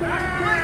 Yeah.